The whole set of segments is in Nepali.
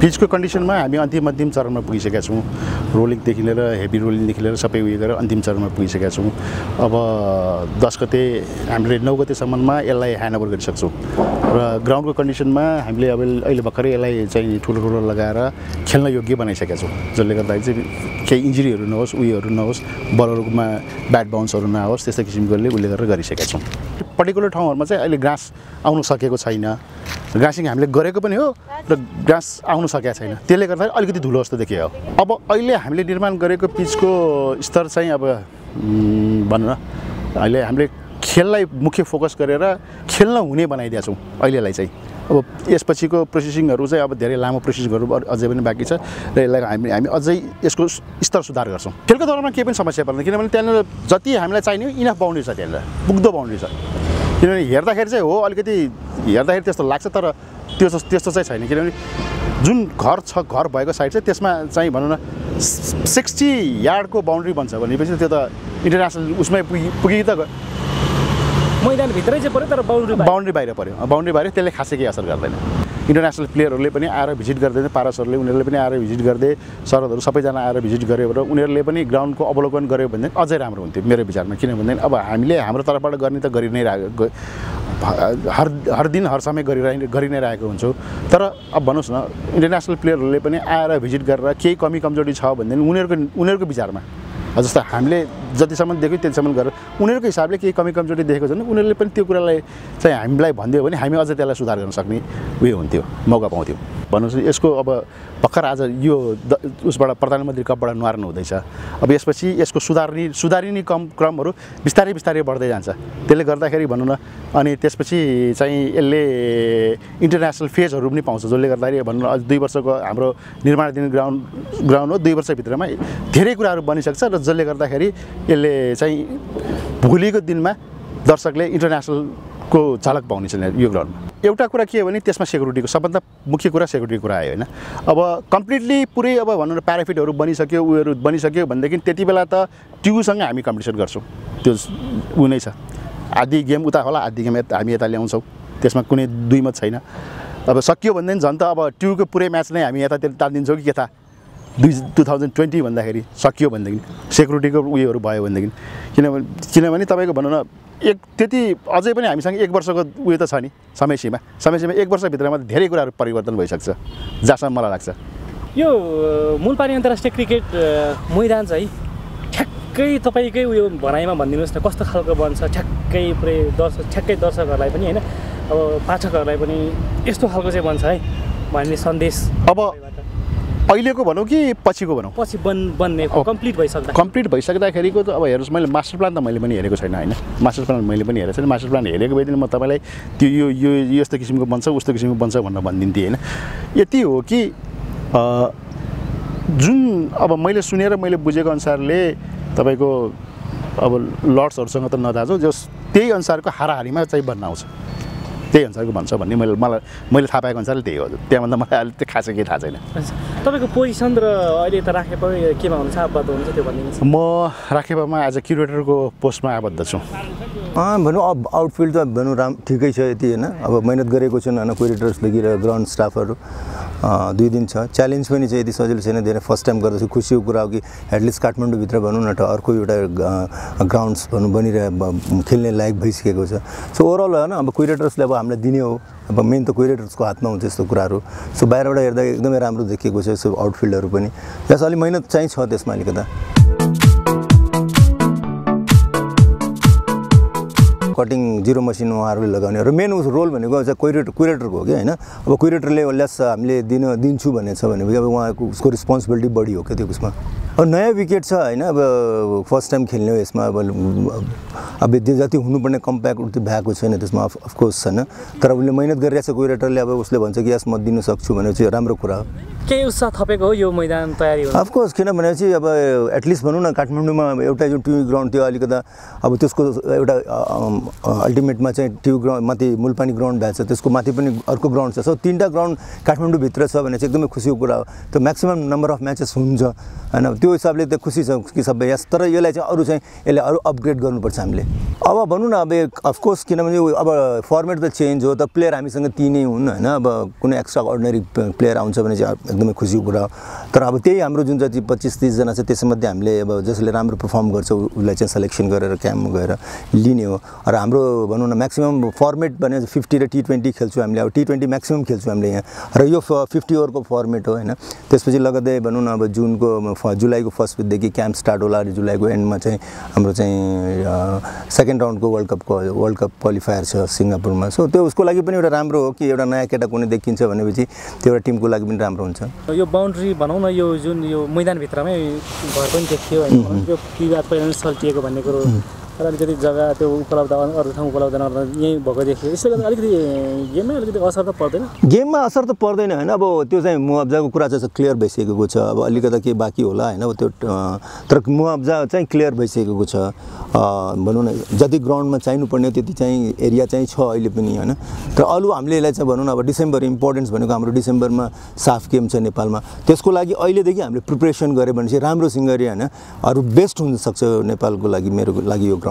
पिचको कन्डिसनमा हामी अन्तिम अन्तिम चरणमा पुगिसकेका छौँ। रोलिङदेखि लिएर हेभी रोलिङदेखि लिएर सबै उयो गरेर अन्तिम चरणमा पुगिसकेका छौँ। अब दस गते हामीले नौ गतेसम्ममा यसलाई ह्यान्डओभर गरिसक्छौँ। र ग्राउन्डको कन्डिसनमा हामीले अब अहिले भर्खरै यसलाई चाहिँ ठुलो ठुलो लगाएर खेल्न योग्य बनाइसकेका छौँ। जसले गर्दाखेरि चाहिँ केही इन्जुरीहरू नहोस् उयोहरू नहोस् बलहरूमा ब्याट बााउन्सहरू नहोस् त्यस्तो किसिमकोले उसले गरेर गरिसकेका छौँ। पर्टिकुलर ठाउँहरूमा चाहिँ अहिले घाँस आउनु सकेको छैन। ग्रासिङ हामीले गरेको पनि हो र घाँस आउनु सकेको छैन। त्यसले गर्दाखेरि अलिकति धुलो जस्तो देखियो। अब अहिले हामीले निर्माण गरेको पिचको स्तर चाहिँ अब भनौँ न अहिले हामीले खेललाई मुख्य फोकस गरेर खेल्न हुने बनाइदिएका छौँ अहिलेलाई चाहिँ। अब यसपछिको प्रोसेसिङहरू चाहिँ अब धेरै लामो प्रोसेसिङहरू अझै पनि बाँकी छ र यसलाई हामी हामी अझै यसको स्तर सुधार गर्छौँ। खेलको दौरानमा केही पनि समस्या पर्दैन किनभने त्यहाँनिर जति हामीलाई चाहिने इनफ बााउन्ड्री छ त्यहाँनिर पुग्दो बााउन्ड्री छ। किनभने हेर्दाखेरि चाहिँ हो अलिकति हेर्दाखेरि त्यस्तो लाग्छ तर त्यो त्यस्तो चाहिँ छैन। किनभने जुन घर छ घर भएको साइड चाहिँ त्यसमा चाहिँ भनौँ न सिक्सटी यार्डको बााउन्ड्री बन्छ भनेपछि त्यो त इन्टरनेसनल उसमै पुगि पुगि त मैदानभित्रै चाहिँ पऱ्यो तर बााउन्ड्री बााउन्ड्री बाहिर पऱ्यो। बााउन्ड्री बाहिर त्यसले खासै केही असर गर्दैन। इन्टरनेसनल प्लेयरहरूले पनि आएर भिजिट गर्दैन पारसहरूले उनीहरूले पनि आएर भिजिट गर्दै सरदहरू सबैजना आएर भिजिट गऱ्यो र उनीहरूले पनि ग्राउन्डको अवलोकन गऱ्यो भने अझै राम्रो हुन्थ्यो मेरो विचारमा। किनभने अब हामीले हाम्रो तर्फबाट गर्ने त गरि नै रहेको हर हर दिन हर समय गरिरह गरि नै रहेको हुन्छौँ। तर अब भन्नुहोस् न इन्टरनेसनल प्लेयरहरूले पनि आएर भिजिट गरेर केही कमी कमजोरी छ भनेदेखि उनीहरूको उनीहरूको विचारमा जस्तो हामीले जतिसम्म देख्यौँ त्यतिसम्म गरेर उनीहरूको हिसाबले केही कमी कमजोरी देखेको छन्। उनीहरूले पनि त्यो कुरालाई चाहिँ हामीलाई भनिदियो भने हामी अझै त्यसलाई सुधार गर्न सक्ने उयो हुन्थ्यो मौका पाउँथ्यौँ। भन्नुहोस् यसको अब भर्खर आज यो द उसबाट प्रधानमन्त्री कपबाट न्वार्नु हुँदैछ। अब यसपछि यसको सुधार्ने सुधारिने कम क्रमहरू बिस्तारै बिस्तारै बढ्दै जान्छ। त्यसले गर्दाखेरि भनौँ न अनि त्यसपछि चाहिँ यसले इन्टरनेसनल फेजहरू पनि पाउँछ जसले गर्दाखेरि भनौँ न दुई वर्षको हाम्रो निर्माणाधीन ग्राउन्ड ग्राउन्ड हो दुई वर्षभित्रमा धेरै कुराहरू बनिसक्छ र जसले गर्दाखेरि यसले चाहिँ भोलिको दिनमा दर्शकले इन्टरनेसनलको झलक पाउनेछ यो ग्राउन्डमा। एउटा कुरा के हो भने त्यसमा सेक्युरिटीको सबभन्दा मुख्य कुरा सेक्युरिटीको कुरा आयो होइन। अब कम्प्लिटली पुरै अब भनौँ न प्याराफिटहरू बनिसक्यो उयोहरू बनिसक्यो भनेदेखि त्यति बेला त ट्युसँग हामी कम्पिटिसन गर्छौँ। त्यो ऊ नै छ। आधी गेम उता होला आधी गेम यता हामी यता ल्याउँछौँ। त्यसमा कुनै दुई मत छैन। अब सकियो भनेदेखि झन् त अब ट्युको पुरै म्याच नै हामी यतातिर तानिदिन्छौँ कि थाहा दुई टु थाउजन्ड ट्वेन्टी भन्दाखेरि सकियो भनेदेखि सेक्युरिटीको उयोहरू भयो भनेदेखि किनभने किनभने तपाईँको भनौँ न एक त्यति अझै पनि हामीसँग एक वर्षको उयो त छ नि समय सीमा समय सीमा एक वर्षभित्रमा धेरै कुराहरू परिवर्तन भइसक्छ जहाँसम्म मलाई लाग्छ। यो मुलपानी अन्तर्राष्ट्रिय क्रिकेट मैदान चाहिँ ठ्याक्कै तपाईँकै उयो भनाइमा भनिदिनुहोस् न कस्तो खालको बन्छ ठ्याक्कै पुरै दर्शक ठ्याक्कै दर्शकहरूलाई पनि होइन? अब पाठकहरूलाई पनि यस्तो खालको चाहिँ बन्छ है भन्ने सन्देश अब अहिलेको भनौँ कि पछिको भनौँ? पछि बन बन्ने। कम्प्लिट भइसक्दा। कम्प्लिट भइसक्दाखेरिको त अब हेर्नुहोस् मैले मास्टर प्लान त मैले पनि हेरेको छैन होइन। मास्टर प्लान मैले पनि हेरेको छैन। मास्टर प्लान हेरेको भएदेखि म तपाईँलाई त्यो यो यो यस्तो किसिमको बन्छ उस्तो किसिमको बन्छ भनेर भनिदिन्थेँ होइन। यति हो कि जुन अब मैले सुनेर मैले बुझेको अनुसारले तपाईँको अब लर्ड्सहरूसँग त नदाजु जस त्यही अनुसारको हाराहारीमा चाहिँ बन्न आउँछ। त्यही अनुसारको भन्छ भन्ने मैले मलाई मैले थाहा पाएको अनुसारले त्यही हो। त्यहाँभन्दा मलाई अहिले त्यो खासै केही थाहा छैन। तपाईँको पोजिसन र अहिले त राखेको केमा हुनुहुन्छ आबद्ध हुनुहुन्छ त्यो भनिदिनुहोस्। म राखेपामा एज अ क्युरेटरको पोस्टमा आबद्ध छु। अँ भनौँ अब आउटफिल्ड त भनौँ राम ठिकै छ यति होइन। अब मिहिनेत गरेको छन् होइन कोरिडर्सदेखि र ग्राउन्ड स्टाफहरू अँ, दुई दिन छ। च्यालेन्ज पनि छ यति सजिलो छैन धेरै फर्स्ट टाइम गर्दैछु। खुसीको कुरा हो कि एटलिस्ट काठमाडौँभित्र भनौँ न त अर्को एउटा ग्राउन्ड्स भनौँ बनिरह खेल्ने लायक भइसकेको छ। सो ओभरअल होइन अब कोरिडर्सले अब हामीलाई दिने हो। अब मेन त कोरिडर्सको हातमा हुन्छ यस्तो कुराहरू। सो बाहिरबाट हेर्दा एकदमै राम्रो देखिएको छ यसो आउटफिल्डहरू पनि। त्यस अलिक मिहिनेत चाहिँ छ त्यसमा अलिकता। कटिङ जिरो मसिन उहाँहरूले लगाउने। र मेन रोल भनेको चाहिँ कोइरेटर कुरेटरको हो कि होइन? अब कुरेटरले ल्यास हामीले दिन दिन्छु भनेको छ भनेपछि अब उहाँको उसको रिस्पोन्सिबिलिटी बढी हो क्या त्यो उसमा। नयाँ विकेट छ होइन अब फर्स्ट टाइम खेल्ने हो यसमा अब अब त्यो जति हुनुपर्ने कम्प्याक्ट त्यो भएको छैन त्यसमा अफकोर्स छैन तर उसले मिहिनेत गरिरहेको छ कोइरेटरले अब उसले भन्छ कि यस म दिनु सक्छु भने चाहिँ राम्रो कुरा हो। केही उत्साह थपेको हो यो मैदान तयारी अफकोर्स किनभनेपछि अब एटलिस्ट भनौँ न काठमाडौँमा एउटा जुन टिभी ग्राउन्ड थियो अलिकता अब त्यसको एउटा अल्टिमेटमा चाहिँ टिभी ग्राउन्ड माथि मुलपानी ग्राउन्ड भएको छ त्यसको माथि पनि अर्को ग्राउन्ड छ। सो तिनवटा ग्राउन्ड काठमाडौँभित्र छ भने चाहिँ एकदमै खुसीको कुरा हो। त्यो म्याक्सिमम् नम्बर अफ म्याचेस हुन्छ। होइन त्यो हिसाबले त खुसी छ कि सबै। यस तर यसलाई चाहिँ अरू चाहिँ यसले अरू अपग्रेड गर्नुपर्छ हामीले। अब भनौँ न अब अफकोर्स किनभने अब फर्मेट त चेन्ज हो त प्लेयर हामीसँग तिनै हुन् होइन। अब कुनै एक्स्ट्रा अर्डिनरी प्लेयर आउँछ भने चाहिँ एकदमै खुसीको कुरा तर अब त्यही हाम्रो जुन जति पच्चिस तिसजना छ त्यसमध्ये हामीले अब जसले राम्रो पर्फर्म गर्छ उसलाई चाहिँ सेलेक्सन गरेर क्याम्पमा गएर लिने हो। र हाम्रो भनौँ न म्याक्सिमम् फर्मेट भने फिफ्टी र टी ट्वेन्टी खेल्छौँ हामीले। अब टी ट्वेन्टी म्याक्सिमम् खेल्छौँ हामीले यहाँ। र यो फिफ्टी ओभरको फर्मेट हो होइन। त्यसपछि लगत्तै भनौँ न अब जुनको जुलाईको फर्स्ट विकदेखि क्याम्प स्टार्ट होला। र जुलाईको एन्डमा चाहिँ हाम्रो चाहिँ सेकेन्ड राउन्डको वर्ल्ड कपको वर्ल्ड कप क्वालिफायर छ सिङ्गापुरमा। सो त्यो उसको लागि पनि एउटा राम्रो हो कि एउटा नयाँ केटा कुनै देखिन्छ भनेपछि त्यो एउटा टिमको लागि पनि राम्रो हुन्छ। यो बााउन्ड्री भनौँ न यो जुन यो मैदानभित्रमै घर पनि देखियो होइन। यो विवाद पहिला नै सल्टिएको भन्ने कुरो र अलिकति जग्गा त्यो उपलब्ध अरू ठाउँ उपलब्ध नहुँदा यहीँ भएको देखियो। यसले गर्दा अलिकति गेममै अलिकति असर त पर्दैन। गेममा असर त पर्दैन होइन? अब त्यो चाहिँ मुआब्जाको कुरा चाहिँ क्लियर भइसकेको छ। अब अलिकता के बाँकी होला होइन? अब त्यो तर मुआब्जा चाहिँ क्लियर भइसकेको छ। भनौँ न जति ग्राउन्डमा चाहिनुपर्ने त्यति चाहिँ एरिया चाहिँ छ अहिले पनि होइन? तर अरू हामीले यसलाई चाहिँ भनौँ न अब डिसेम्बर इम्पोर्टेन्स भनेको हाम्रो डिसेम्बरमा साफ गेम छ नेपालमा। त्यसको लागि अहिलेदेखि हामीले प्रिपरेसन गऱ्यो भने चाहिँ राम्रोसँगले होइन? अरू बेस्ट हुनसक्छ नेपालको लागि मेरो लागि यो ग्राउन्ड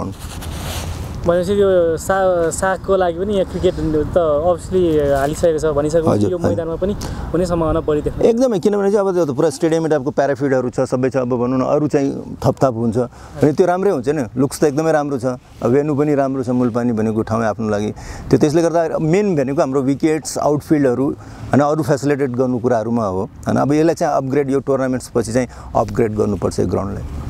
भनेपछि यो सा सागको लागि पनि यहाँ क्रिकेट त अभियसली हालिसकेको छ भनिसकेको हजुर, यो। मैदानमा पनि हुने सम्भावना बढी देख्नु। एकदमै किनभने चाहिँ अब त्यो त पुरा स्टेडियम टाइपको प्याराफिडहरू छ सबै छ अब भनौँ न अरू चाहिँ थपथाप हुन्छ। अनि त्यो राम्रै हुन्छ नि लुक्स त एकदमै राम्रो छ वेन्यू पनि राम्रो छ मुलपानी भनेको ठाउँ आफ्नो लागि। त्यो त्यसले गर्दा मेन भनेको हाम्रो विकेट्स आउटफिल्डहरू होइन अरू फेसिलिटेट गर्नु कुराहरूमा हो। होइन अब यसलाई चाहिँ अपग्रेड यो टुर्नामेन्ट्स पछि चाहिँ अपग्रेड गर्नुपर्छ यो ग्राउन्डलाई